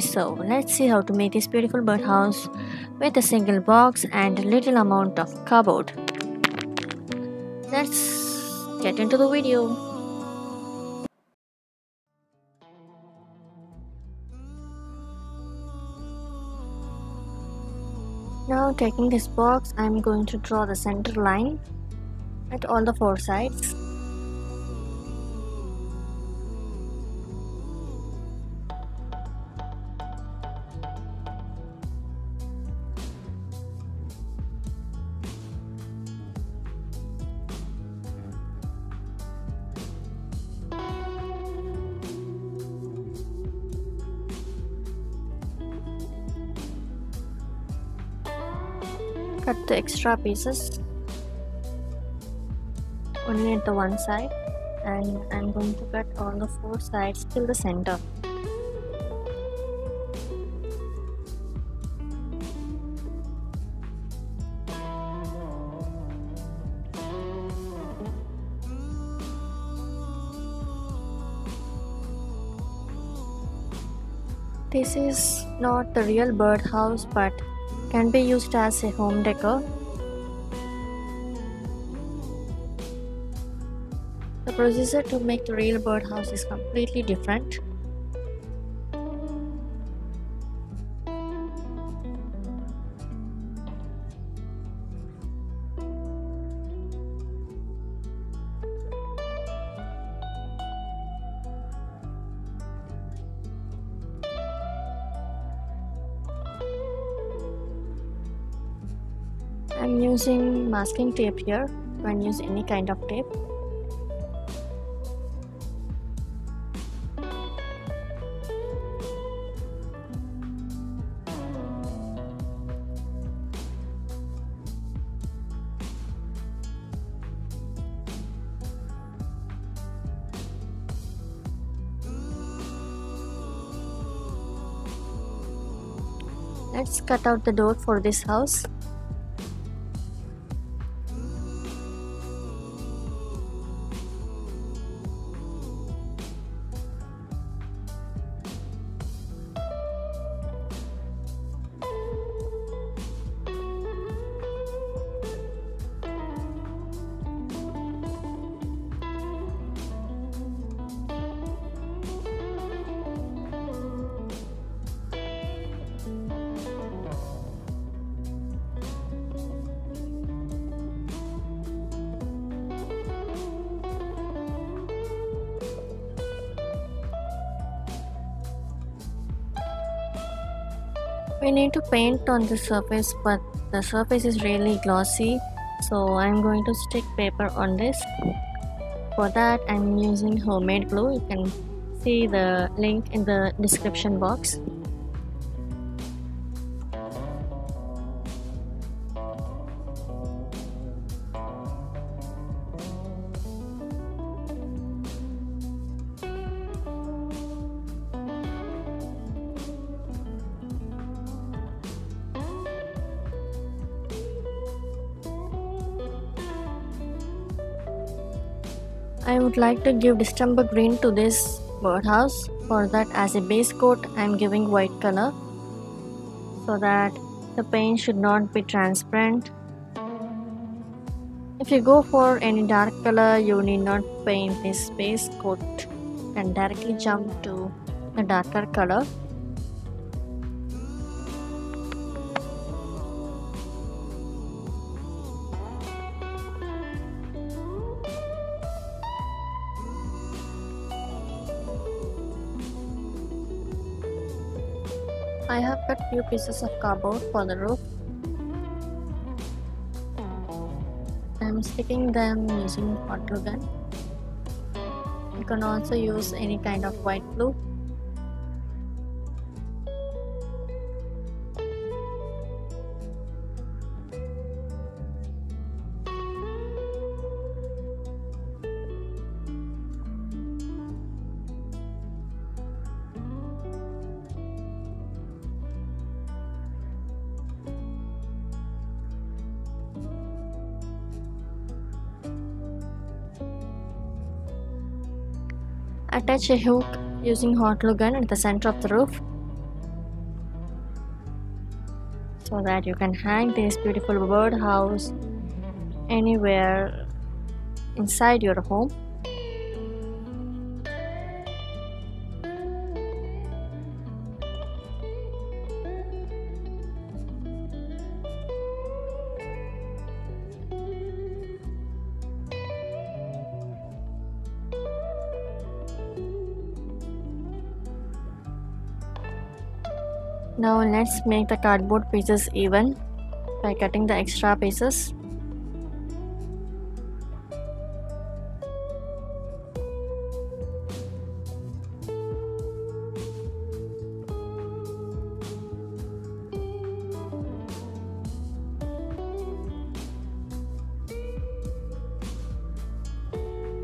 so let's see how to make this beautiful birdhouse with a single box and little amount of cardboard. Let's get into the video. Now taking this box i'm going to draw the center line at all the four sides cut the extra pieces. Only at the one side. And I'm going to cut all the four sides till the center. This is not the real birdhouse but can be used as a home decor. The procedure to make the real birdhouse is completely different. I'm using masking tape here. You can use any kind of tape. Let's cut out the door for this house. We need to paint on the surface but the surface is really glossy so I'm going to stick paper on this. For that I'm using homemade glue. You can see the link in the description box I would like to give December green to this birdhouse. For that as a base coat I am giving white color so that the paint should not be transparent. If you go for any dark color you need not paint this base coat and directly jump to a darker color. I have cut few pieces of cardboard for the roof. I'm sticking them using hot glue gun. You can also use any kind of white glue. Attach a hook using hot glue gun at the center of the roof so that you can hang this beautiful birdhouse anywhere inside your home. Now let's make the cardboard pieces even by cutting the extra pieces.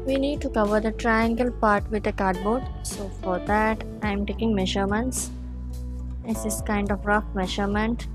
We need to cover the triangle part with the cardboard so for that I am taking measurements this is kind of rough measurement.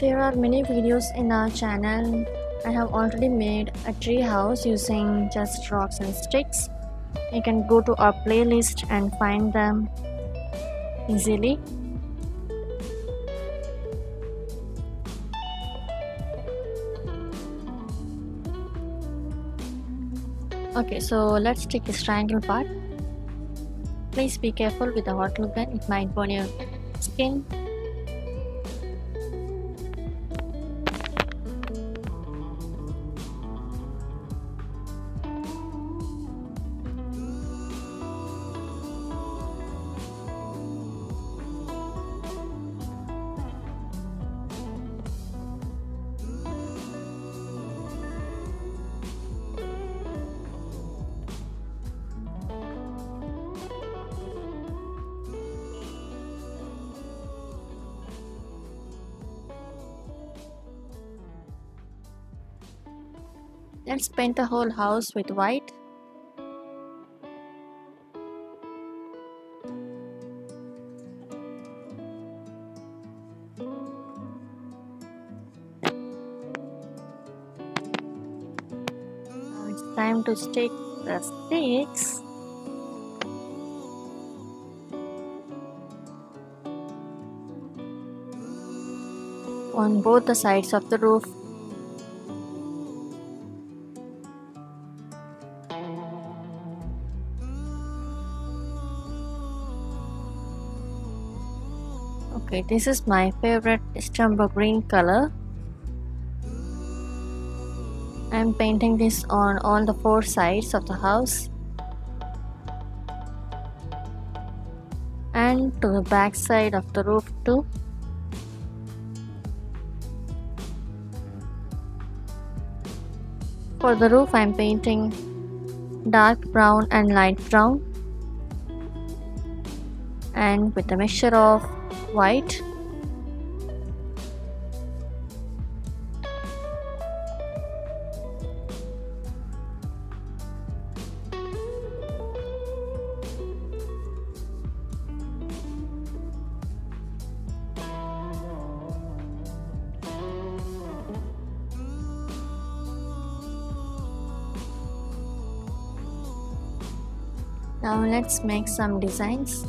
There are many videos in our channel I have already made a tree house using just rocks and sticks. You can go to our playlist and find them easily. Okay, so let's take this triangle part. Please be careful with the hot glue gun, it might burn your skin Let's paint the whole house with white. Now it's time to stick the sticks. on both the sides of the roof okay this is my favorite Stumbo green color. I'm painting this on all the four sides of the house. And to the back side of the roof too. For the roof I'm painting dark brown and light brown. And with a mixture of white Now let's make some designs.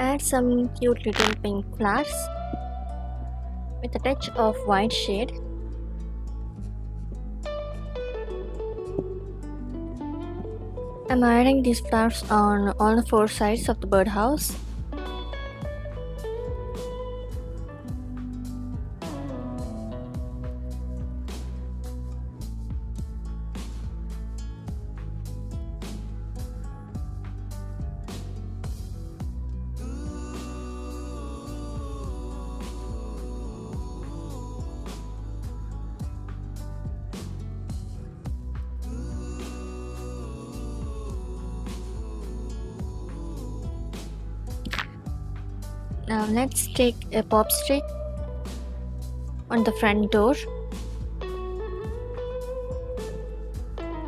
Add some cute little pink flowers with a touch of white shade. I'm adding these flowers on all the four sides of the birdhouse. Now let's take a pop stick on the front door.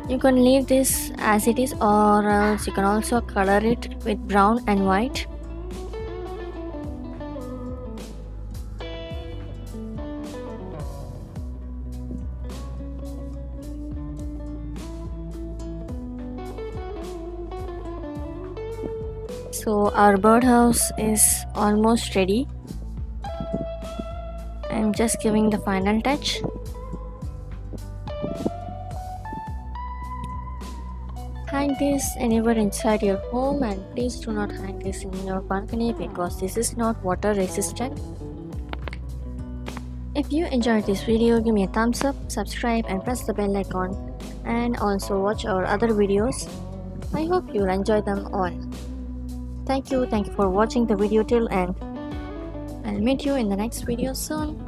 You can leave this as it is or else you can also color it with brown and white so our birdhouse is almost ready. I'm just giving the final touch. Hang this anywhere inside your home and please do not hang this in your balcony because this is not water resistant. If you enjoyed this video give me a thumbs up subscribe and press the bell icon. And also watch our other videos. I hope you'll enjoy them all thank you. Thank you for watching the video till end. I'll meet you in the next video soon